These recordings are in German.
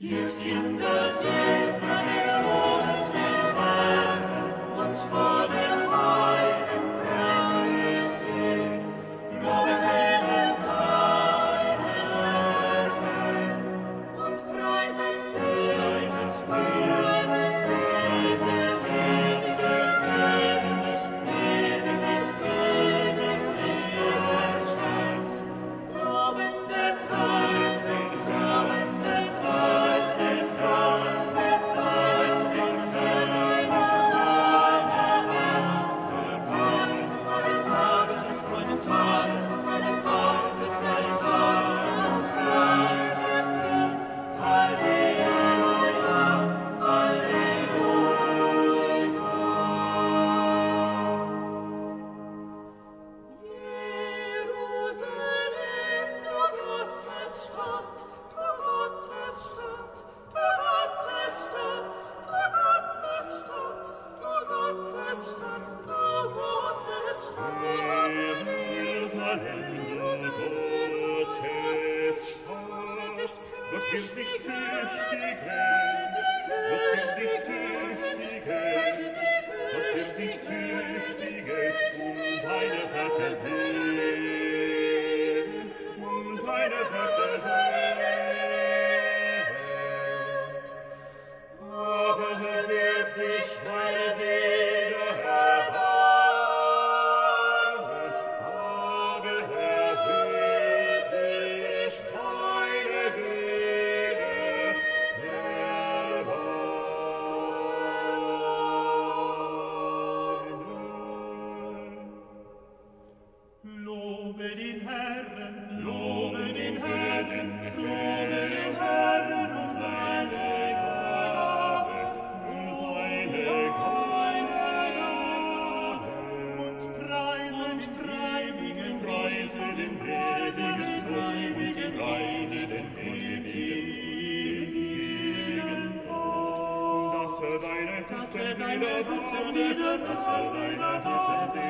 You've kindled me. deine Busse, deine Busse, deine Busse,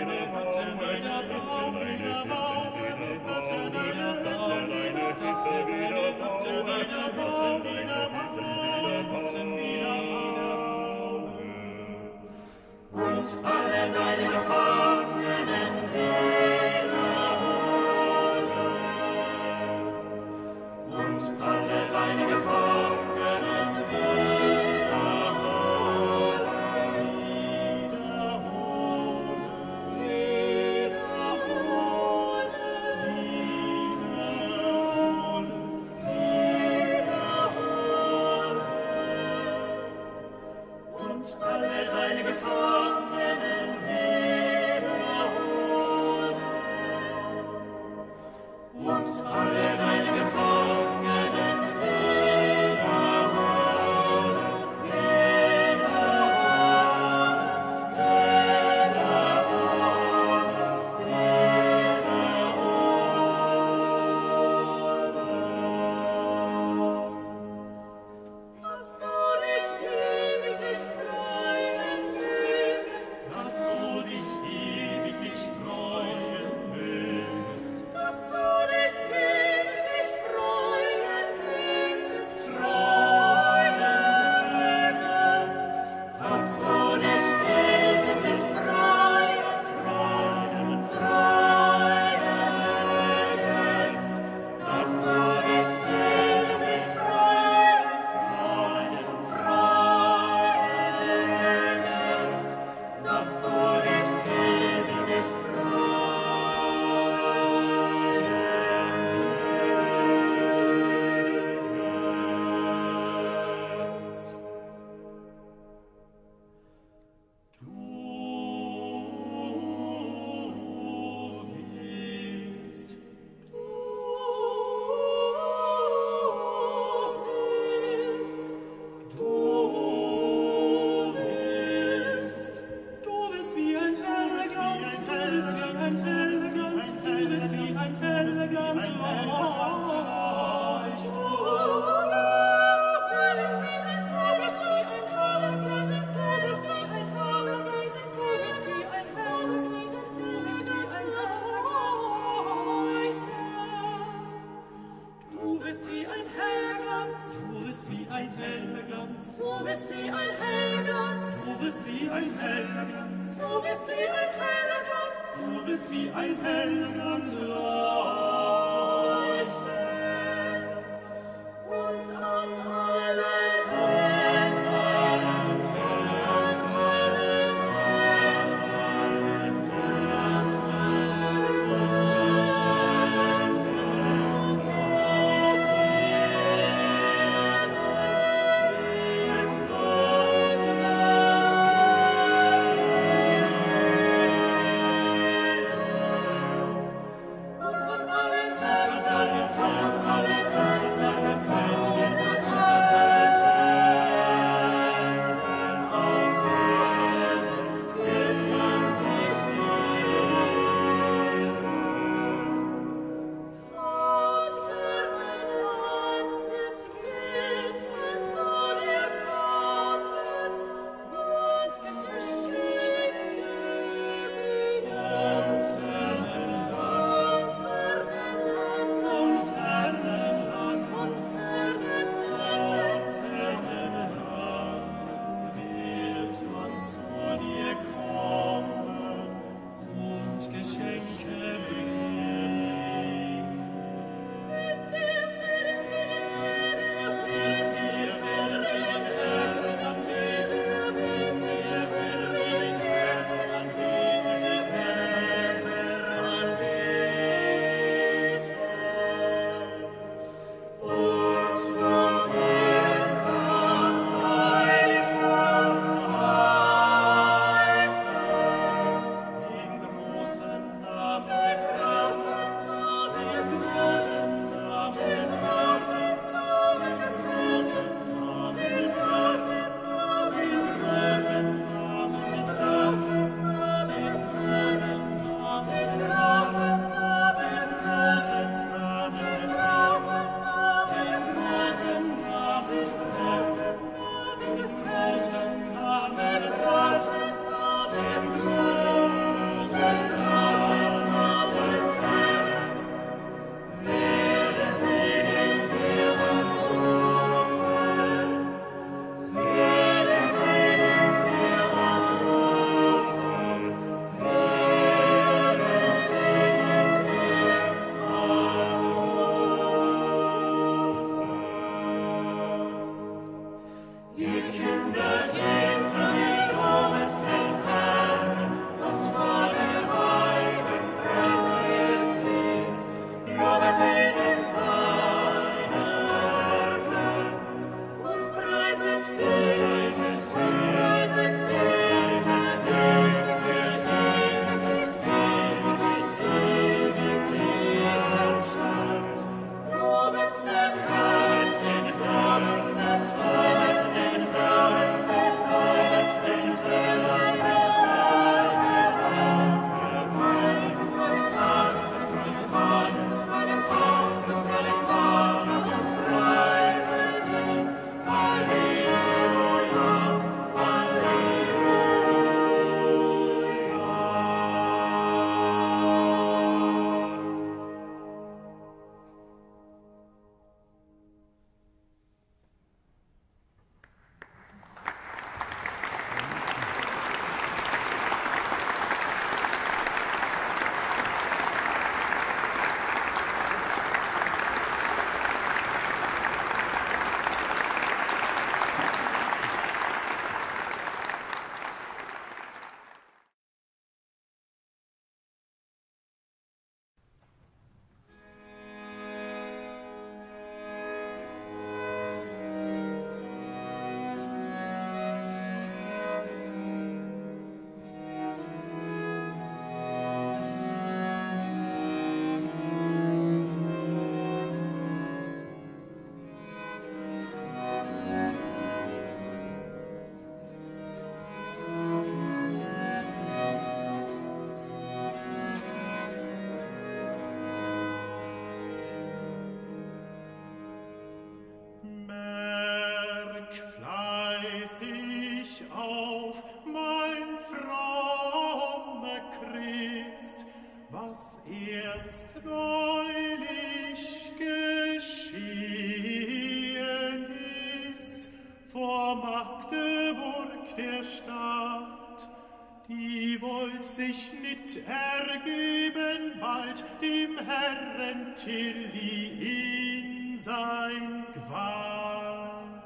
sich nit ergeben bald dem Herren Tilly in sein Gewalt.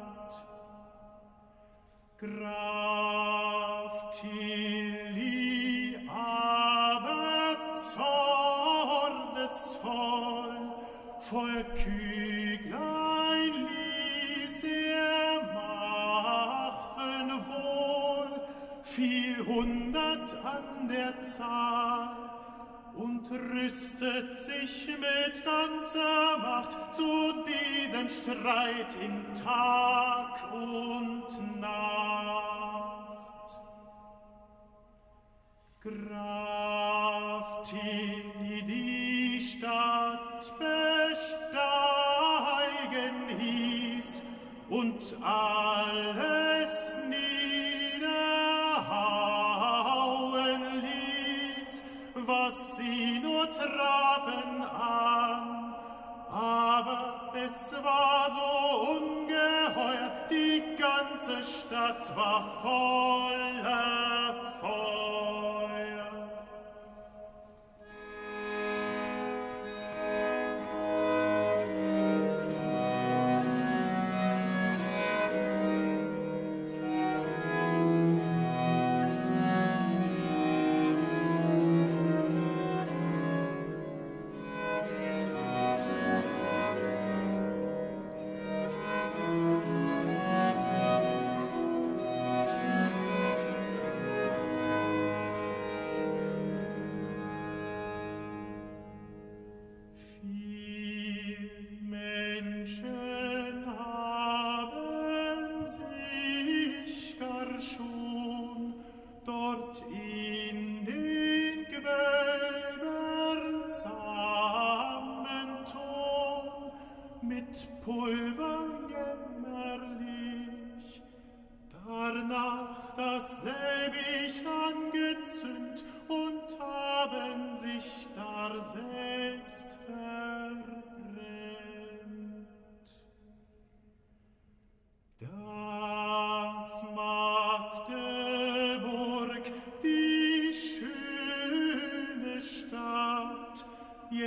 Graf Tilly aber zornesvoll voll Küglein hundert an der Zahl, und rüstet sich mit ganzer Macht zu diesem Streit in Tag und Nacht. Graf die Stadt besteigen hieß und alles es war so ungeheuer, die ganze Stadt war voller Feuer.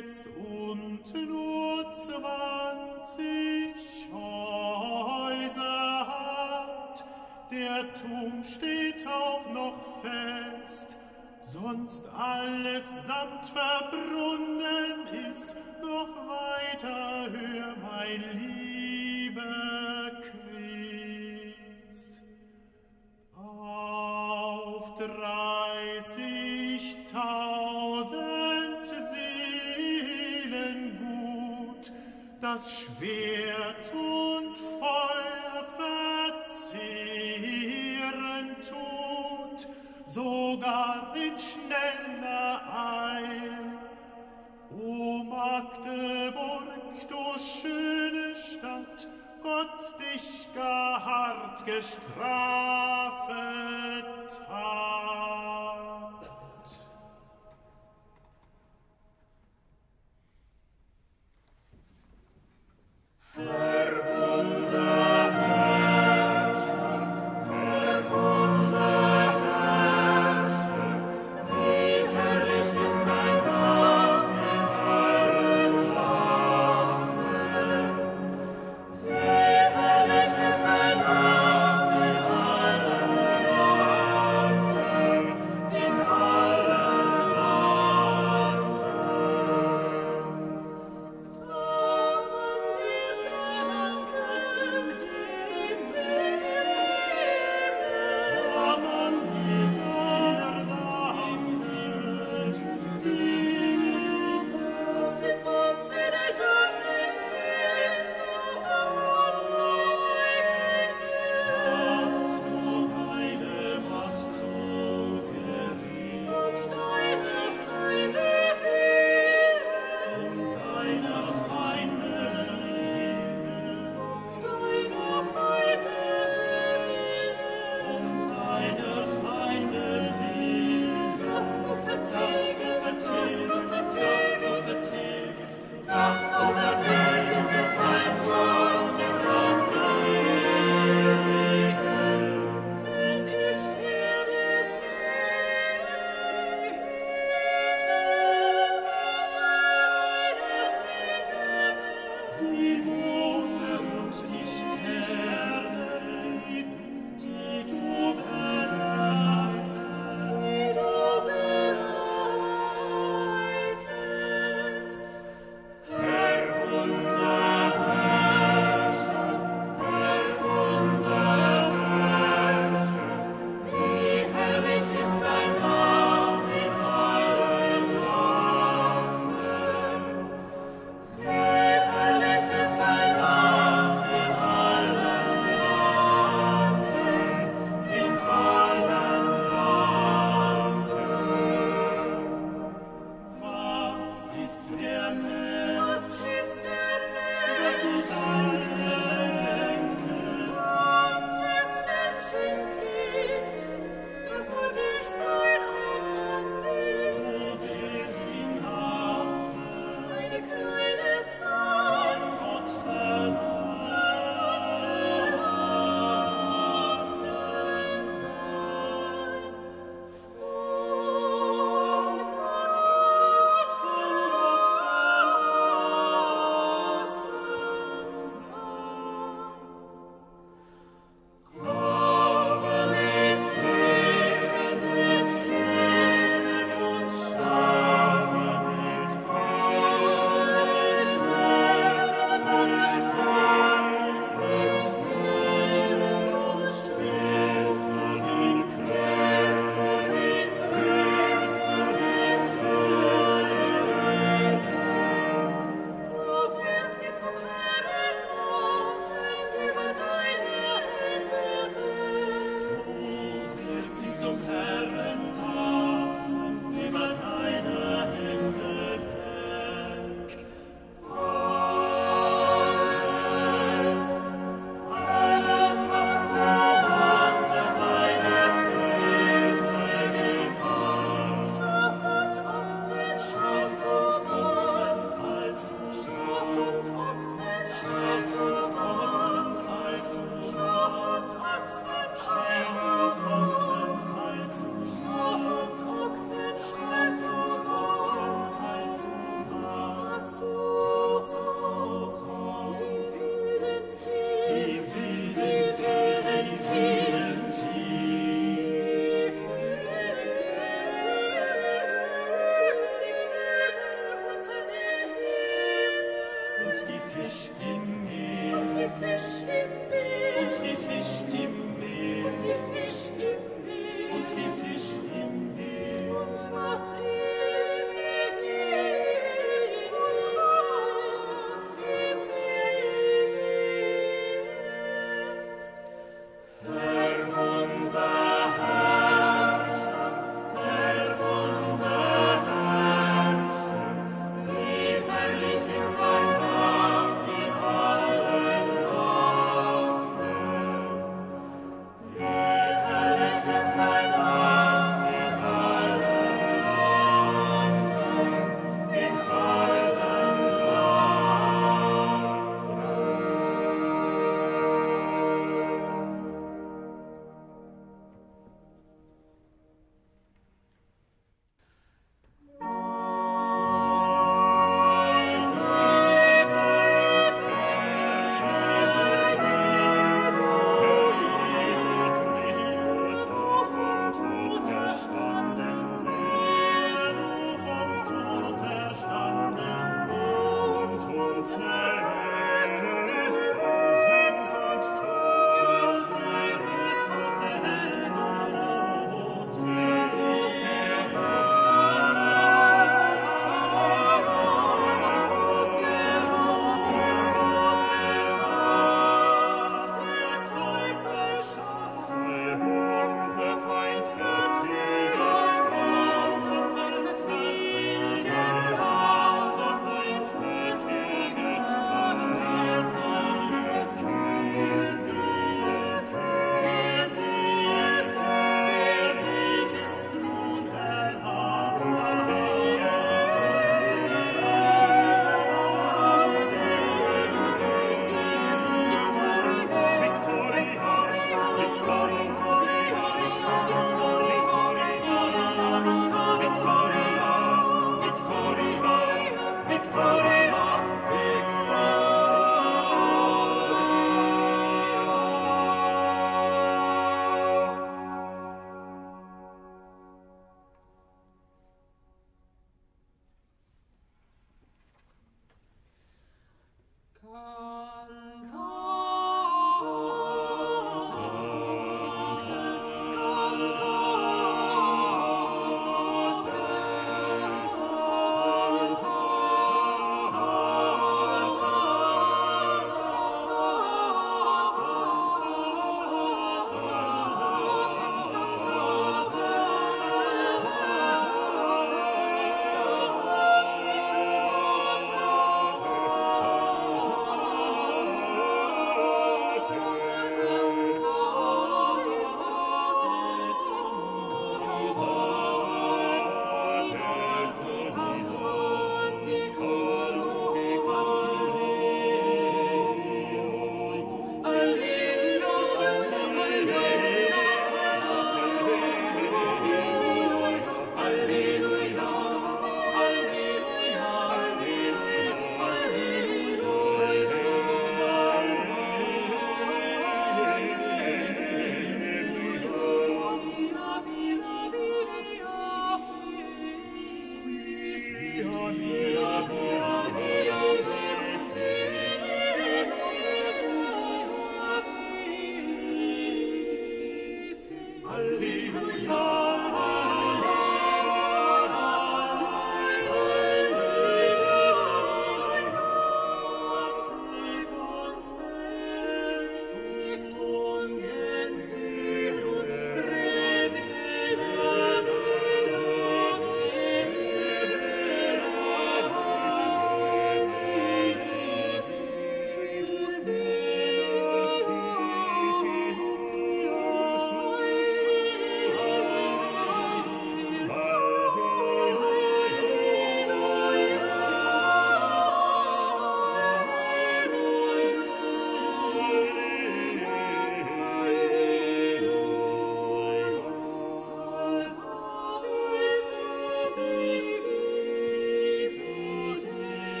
Jetzt und nur zwanzig Häuser hat, der Turm steht auch noch fest, sonst alles samt verbrunnen ist, noch weiter höher, mein lieber Schwert und Feuer verzehren tut, sogar in schneller Eil. O Magdeburg, du schöne Stadt, Gott dich gar hart gestrafet